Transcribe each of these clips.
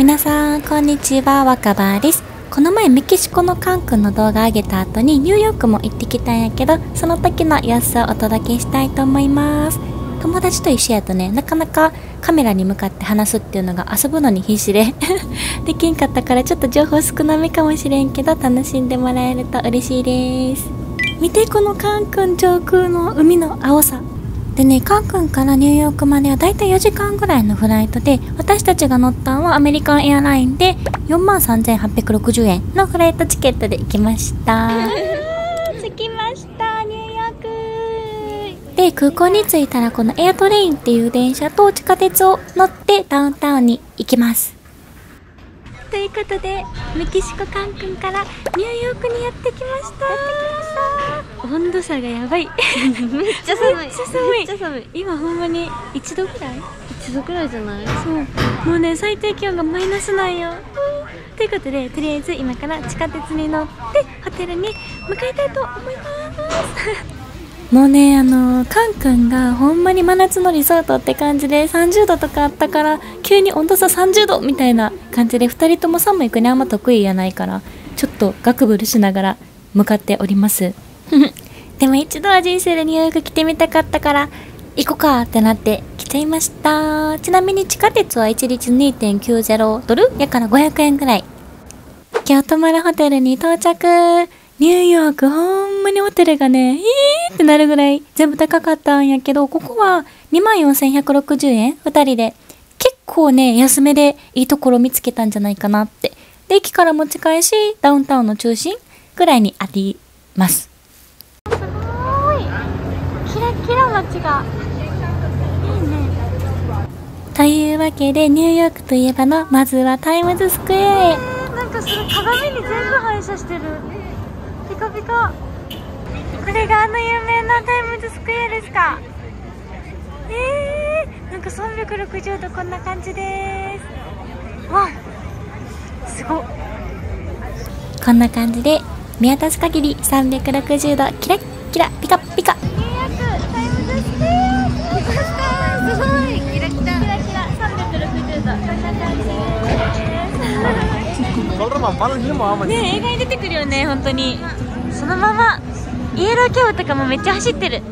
皆さんこんにちは若葉ですこの前メキシコのカン君の動画上げた後にニューヨークも行ってきたんやけどその時の様子をお届けしたいと思います。友達と一緒やとねなかなかカメラに向かって話すっていうのが遊ぶのに必死で できんかったからちょっと情報少なめかもしれんけど楽しんでもらえると嬉しいです。見てこのカン君上空の海の青さ。でね、カン君からニューヨークまではだいたい4時間ぐらいのフライトで、私たちが乗ったのはアメリカンエアラインで43,860円のフライトチケットで行きました。着きました、ニューヨークで、空港に着いたらこのエアトレインっていう電車と地下鉄を乗ってダウンタウンに行きます。ということで、メキシコカン君からニューヨークにやってきました。温度差がやば い。めっちゃ寒い。めっちゃ寒い。今ほんまに1度ぐらい？1度くらいじゃない？そう。もうね最低気温がマイナスなんよ。ということでとりあえず今から地下鉄に乗ってホテルに向かいたいと思いますもうねあのカン君がほんまに真夏のリゾートって感じで30度とかあったから急に温度差30度みたいな感じで2人とも寒い国あんま得意やないからちょっとガクブルしながら向かっております。でも一度は人生でニューヨーク来てみたかったから行こうかってなって来ちゃいました。ちなみに地下鉄は一律2.90ドルやから500円ぐらい。今日泊まるホテルに到着。ニューヨークほんまにホテルがねいーってなるぐらい全部高かったんやけどここは24,160円2人で結構ね安めでいいところ見つけたんじゃないかなって。で駅からも近いしダウンタウンの中心ぐらいにあります。すごい。キラキラ街が。いいね。というわけでニューヨークといえばのまずはタイムズスクエアへ。なんかそれ鏡に全部反射してる。ピカピカこれがあの有名なタイムズスクエアですか？えー、なんか360度こんな感じです。わすごっ。こんな感じで見渡す限り360度キラッキラピカピカ。ニューヨークタイムズスクエア。すごいキラ。キラキラ。キラ360度こんな感じです。ね映画に出てくるよね本当に。そのままイエローキャブとかもめっちゃ走ってる。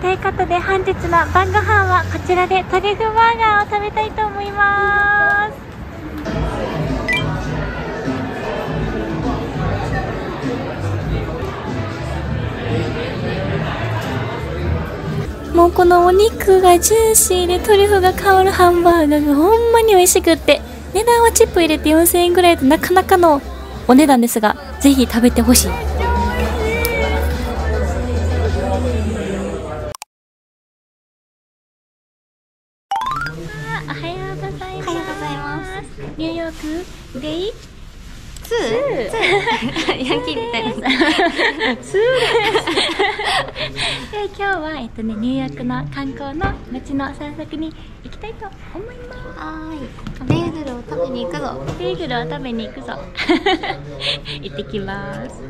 ということで本日の晩ご飯はこちらでトリュフバーガーを食べたいと思います。もうこのお肉がジューシーでトリュフが香るハンバーガーがほんまに美味しくって値段はチップ入れて4000円ぐらいとなかなかのお値段ですがぜひ食べてほしい。えっとね、ニューヨークの観光の街の散策に行きたいと思います。はーい。ベーグルを食べに行くぞ。ベーグルを食べに行くぞ行ってきます。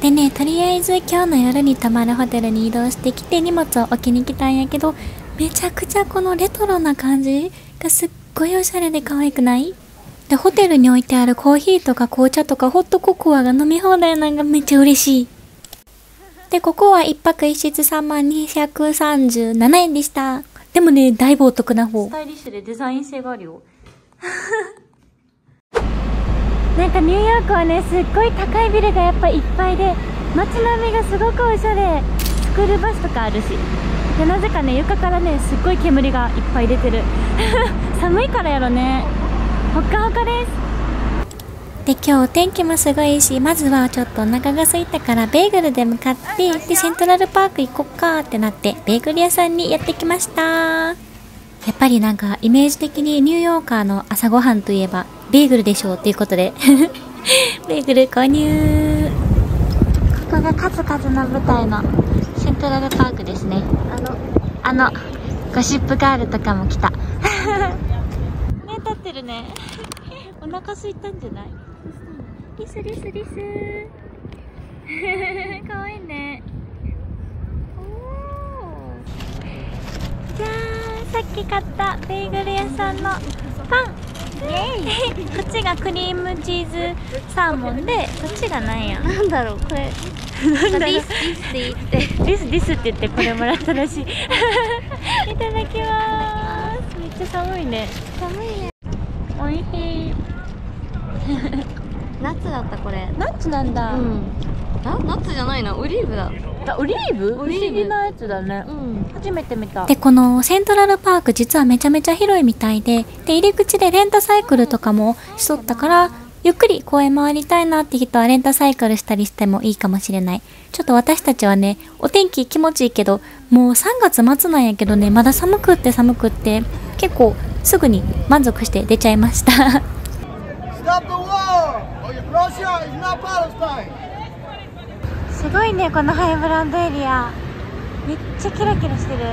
でねとりあえず今日の夜に泊まるホテルに移動してきて荷物を置きに来たんやけどめちゃくちゃこのレトロな感じがすっごいおしゃれで可愛くない？でホテルに置いてあるコーヒーとか紅茶とかホットココアが飲み放題なんかめっちゃ嬉しいでここは1泊1室3万237円でした。でもねだいぶお得な方。スタイリッシュでデザイン性があるよ。なんかニューヨークはねすっごい高いビルがやっぱいっぱいで街並みがすごくおしゃれ。スクールバスとかあるし。でなぜかね床からねすっごい煙がいっぱい出てる。寒いからやろね。ほっかほかです。で今日お天気もすごいしまずはちょっとお腹が空いたからベーグルで向かってでセントラルパーク行こっかってなってベーグル屋さんにやってきました。やっぱりなんかイメージ的にニューヨーカーの朝ごはんといえばベーグルでしょうっていうことで。ベーグル購入。ここが数々の舞台のセントラルパークですね。あのあのゴシップガールとかも来た。ね立ってるね。お腹空いたんじゃない？リスリスリスかわいいね。じゃーんさっき買ったベーグル屋さんのパン。こっちがクリームチーズサーモンでこっちがなんや。なんだろうこれ。リスリスって言って。リスリスって言ってこれもらったらしい。いただきます。めっちゃ寒いね。寒いね。おいしいナッツだったこれ。ナッツなんだ、うん。あナッツじゃないな。オリーブだ。あオリーブ？オリーブ。不思議なやつだね。うん。初めて見た。で、このセントラルパーク実はめちゃめちゃ広いみたいで、で、入り口でレンタサイクルとかもしとったから、ゆっくり公園回りたいなって人はレンタサイクルしたりしてもいいかもしれない。ちょっと私たちはね、お天気気持ちいいけど、もう3月末なんやけどね、まだ寒くって寒くって、結構すぐに満足して出ちゃいました。Stop the war! Or your Russia is not Palestine! すごいねこのハイブランドエリアめっちゃキラキラしてる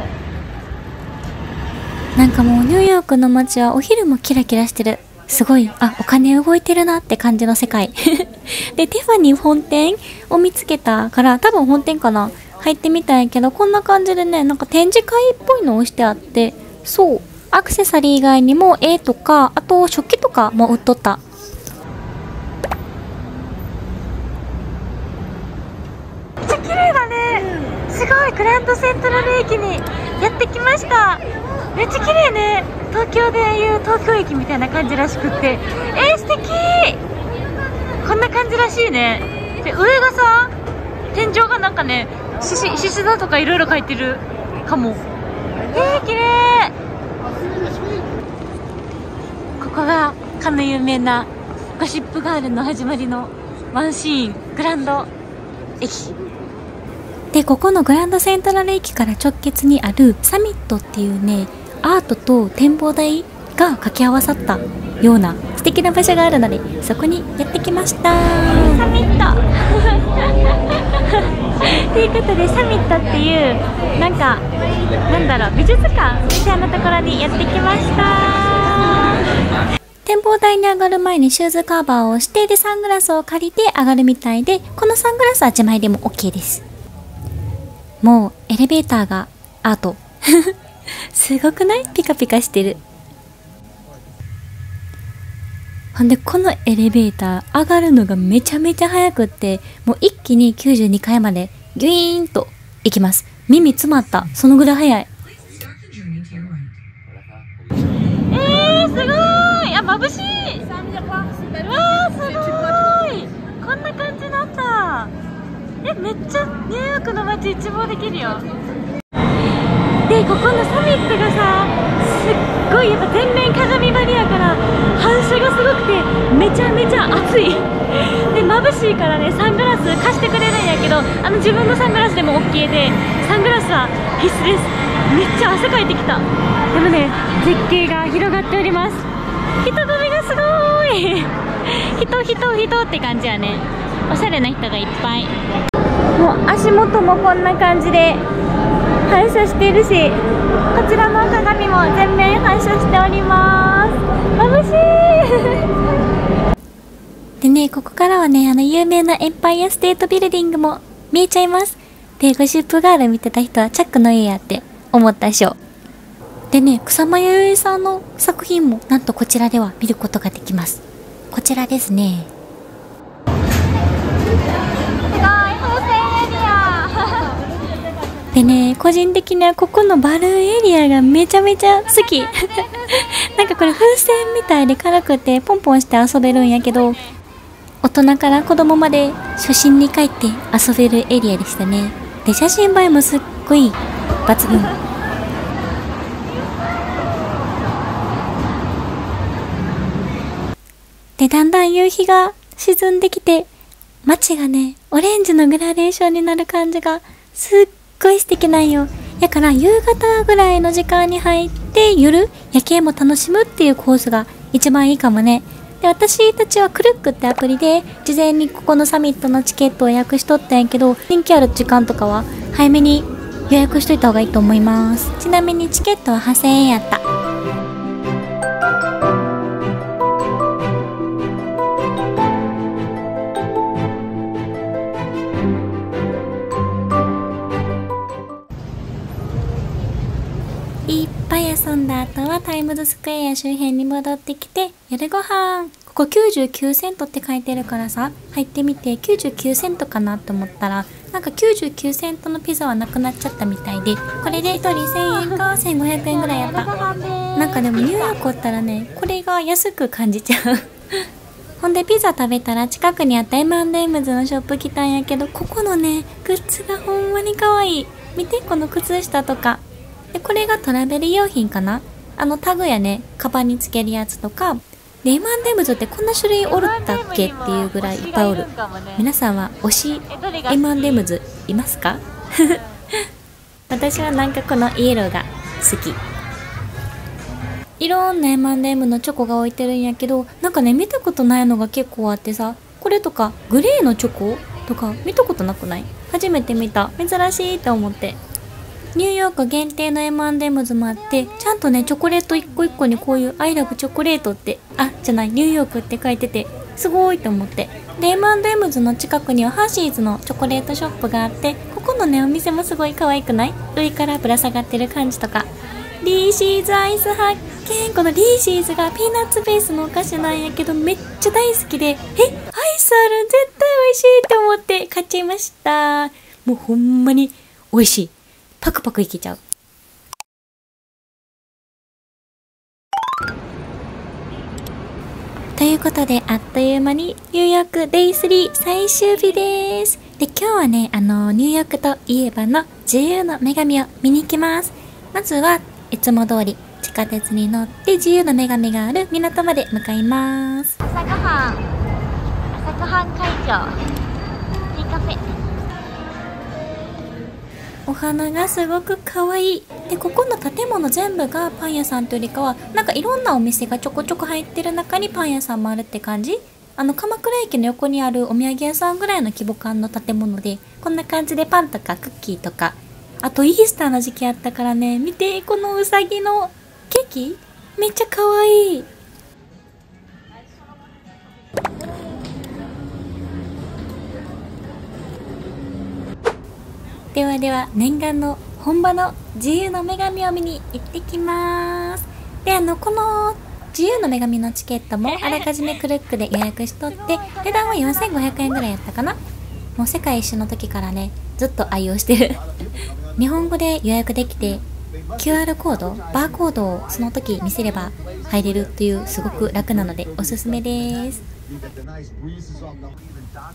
なんかもうニューヨークの街はお昼もキラキラしてる。すごい、あ、お金動いてるなって感じの世界。で、ティファニー本店を見つけたから、多分本店かな入ってみたんやけど、こんな感じでね、なんか展示会っぽいのをしてあって、そう、アクセサリー以外にも絵とか、あと食器とかも売っとった。めっちゃ綺麗だねすごい。グランドセントラル駅にやってきました。めっちゃ綺麗ね。東京でいう東京駅みたいな感じらしくって。えー、素敵。こんな感じらしいね。で上がさ天井がなんかね獅子獅子座とかいろいろ書いてるかも。えー、綺麗。ここがかの有名なゴシップガールの始まりのワンシーングランド駅。で、ここのグランドセントラル駅から直結にあるサミットっていうね、アートと展望台が掛け合わさったような素敵な場所があるので、そこにやってきました。サミット ということでサミットっていうなんかなんだろう美術館みたいなところにやってきました展望台に上がる前にシューズカバーをして、で、サングラスを借りて上がるみたいで、このサングラスは自前でも OK です。もう、エレベーターがアート。すごくない？ピカピカしてる。ほんで、このエレベーター上がるのがめちゃめちゃ早くって、もう一気に92階までギュイーンと行きます。耳詰まった。そのぐらい早い。えー、すごいあ眩しいうわーすごいこんな感じなんだえめっちゃニューヨークの街一望できるよ。でここのサミットがさすっごいやっぱ全面鏡張りやから反射がすごくてめちゃめちゃ暑い。で眩しいからねサングラス貸してくれるんやけどあの自分のサングラスでも OK でサングラスは必須です。めっちゃ汗かいてきた。でもね絶景が広がっております。人混みがすごい。人人人って感じやね。おしゃれな人がいっぱい。足元もこんな感じで反射しているしこちらの鏡も全面反射しております眩しい でね、ここからはね、あの、有名なエンパイアステートビルディングも見えちゃいます。で、ゴシップガール見てた人はチャックの家やって思ったでしょ。でね、草間彌生さんの作品もなんとこちらでは見ることができます。こちらですね。でね、個人的にはここのバルーンエリアがめちゃめちゃ好き。なんかこれ風船みたいで軽くてポンポンして遊べるんやけど、大人から子供まで初心に帰って遊べるエリアでしたね。で、写真映えもすっごい抜群。で、だんだん夕日が沈んできて、街がね、オレンジのグラデーションになる感じがすっごい素敵なんよ。やから夕方ぐらいの時間に入って夜夜景も楽しむっていうコースが一番いいかもね。で、私たちはクルックってアプリで、事前にここのサミットのチケットを予約しとったんやけど、人気ある時間とかは、早めに予約しといた方がいいと思います。ちなみにチケットは8000円やった。はタイムズスクエア周辺に戻ってきて夜ご飯。ここ99セントって書いてるからさ入ってみて99セントかなって思ったらなんか99セントのピザはなくなっちゃったみたいでこれで1人1000円か1500円ぐらいやった。なんかでもニューヨークおったらねこれが安く感じちゃう。ほんでピザ食べたら近くにあった M&M's のショップ来たんやけどここのねグッズがほんまに可愛い。見てこの靴下とか。でこれがトラベル用品かなあのタグやねカバンにつけるやつとかで M&M's ってこんな種類おるったっけっていうぐらいいっぱいおる。皆さんは推し M&M's いますか？私はなんかこのイエローが好き。いろんな M&M のチョコが置いてるんやけどなんかね見たことないのが結構あってさこれとかグレーのチョコとか見たことなくない？初めて見た。珍しいと思って。ニューヨーク限定の M&M's もあってちゃんとねチョコレート一個一個にこういう I love チョコレートってあじゃないニューヨークって書いててすごいと思って。で M&M's の近くにはハーシーズのチョコレートショップがあってここのねお店もすごい可愛くない？上からぶら下がってる感じとか。リーシーズアイス発見。このリーシーズがピーナッツベースのお菓子なんやけどめっちゃ大好きでえアイスある絶対美味しいって思って買っちゃいました。もうほんまに美味しい。パクパクいけちゃう。ということであっという間にニューヨークデイ3最終日です。で今日はねあのニューヨークといえばの自由の女神を見に行きます。まずはいつも通り地下鉄に乗って自由の女神がある港まで向かいます。朝ごはん。朝ごはん会場。ティーカフェ。お花がすごく可愛い。でここの建物全部がパン屋さんというよりかはなんかいろんなお店がちょこちょこ入ってる中にパン屋さんもあるって感じ。あの鎌倉駅の横にあるお土産屋さんぐらいの規模感の建物でこんな感じでパンとかクッキーとか。あとイースターの時期あったからね見てこのうさぎのケーキ。めっちゃ可愛い。ではでは念願の本場の自由の女神を見に行ってきます。であのこの自由の女神のチケットもあらかじめクルックで予約しとって値段は4500円ぐらいやったかな。もう世界一周の時からねずっと愛用してる。日本語で予約できて QR コードバーコードをその時見せれば入れるっていうすごく楽なのでおすすめです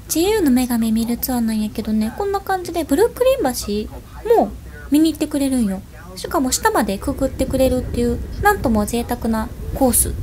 自由の女神見るツアーなんやけどね、こんな感じでブルックリン橋も見に行ってくれるんよ。しかも下までくぐってくれるっていう、なんとも贅沢なコース。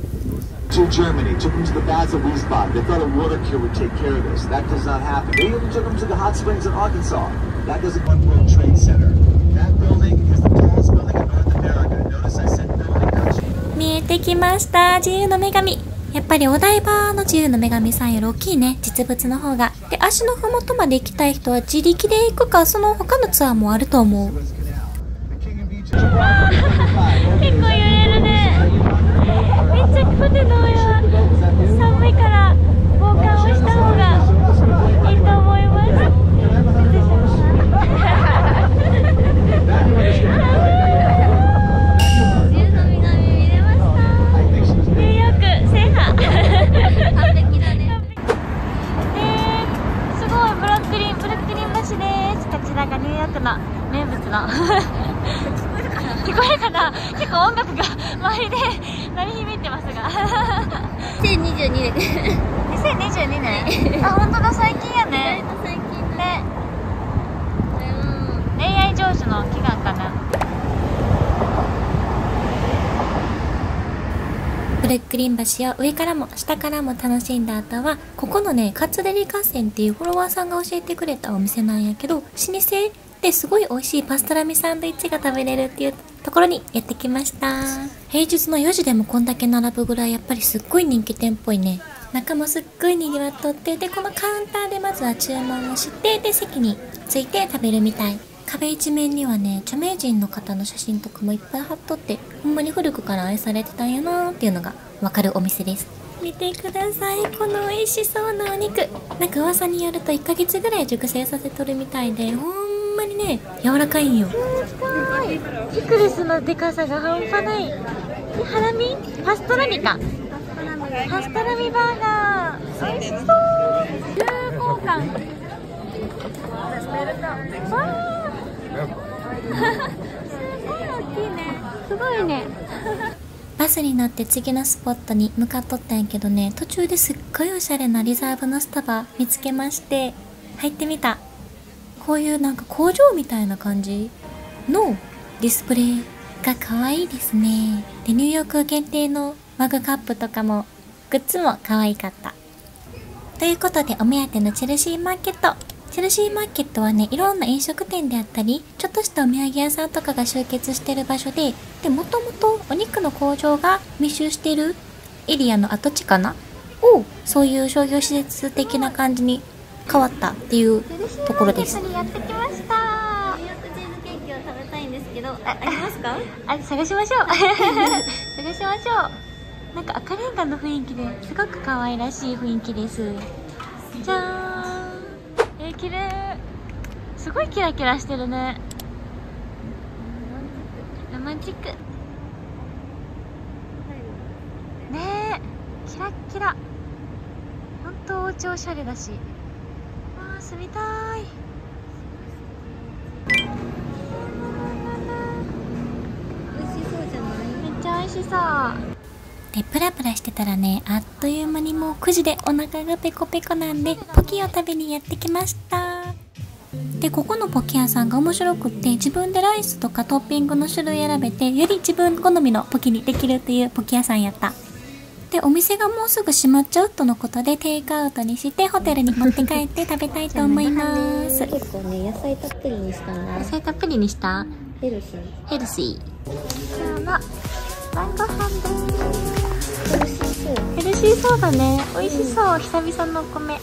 見えてきました。自由の女神。やっぱりお台場の自由の女神さんより大きいね実物の方が。で足のふもとまで行きたい人は自力で行くかその他のツアーもあると思う。結構揺れるね。めっちゃ船の上は寒いから防寒をした方がいいと思います自由の女神見れましたニューヨーク制覇完璧だねえー、すごいブロックリンブルックリン橋ですこちらがニューヨークの名物の聞こえるかな結構音楽が周りで鳴り響いてますが2022年2022年あ本当だ最近やね。最近ね。うん恋愛成就の祈願かな。ブルックリン橋を上からも下からも楽しんだ後はここのねカツデリ合戦っていうフォロワーさんが教えてくれたお店なんやけど老舗ですごい美味しいパストラミサンドイッチが食べれるっていうところにやってきました。平日の4時でもこんだけ並ぶぐらいやっぱりすっごい人気店っぽいね中もすっごい賑わっとってでこのカウンターでまずは注文をしてで席に着いて食べるみたい。壁一面にはね著名人の方の写真とかもいっぱい貼っとってほんまに古くから愛されてたんやなーっていうのがわかるお店です。見てください。この美味しそうなお肉。なんか噂によると1ヶ月ぐらい熟成させとるみたいでほんまにね柔らかいんよ。すごいピクルスのでかさが半端ない。ハラミ？パストラミか。パストラミバーガー美味しそう。重厚感わーすごい大きいねすごいね。バスに乗って次のスポットに向かっとったんやけどね。途中ですっごいおしゃれなリザーブのスタバ見つけまして入ってみた。こういうなんか工場みたいな感じのディスプレイが可愛いですね。でニューヨーク限定のマグカップとかもグッズも可愛かった。ということでお目当てのチェルシーマーケット。チェルシーマーケットはねいろんな飲食店であったりちょっとしたお土産屋さんとかが集結してる場所ででもともとお肉の工場が密集してるエリアの跡地かな？をそういう商業施設的な感じに変わったっていうところです。やってきました。ニューヨークチーズケーキを食べたいんですけどあありますか？あ探しましょう。探しましょうなんか赤レンガの雰囲気ですごく可愛らしい雰囲気です。じゃーん。えー、綺麗。すごいキラキラしてるね。ロマンチック。ねえ。キラッキラ。本当お家おしゃれだし。あー住みたい？めっちゃ美味しそうでプラプラしてたらねあっという間にもう9時でお腹がペコペコなんでポキを食べにやってきました。でここのポキ屋さんが面白くって自分でライスとかトッピングの種類選べてより自分好みのポキにできるっていうポキ屋さんやった。でお店がもうすぐ閉まっちゃうとのことでテイクアウトにしてホテルに持って帰って食べたいと思います。結構ね野菜たっぷりにしたんだ。野菜たっぷりにした？ヘルシー。ヘルシ今日の晩ご飯ですヘルシーそうだね。美味しそう。久々のお米。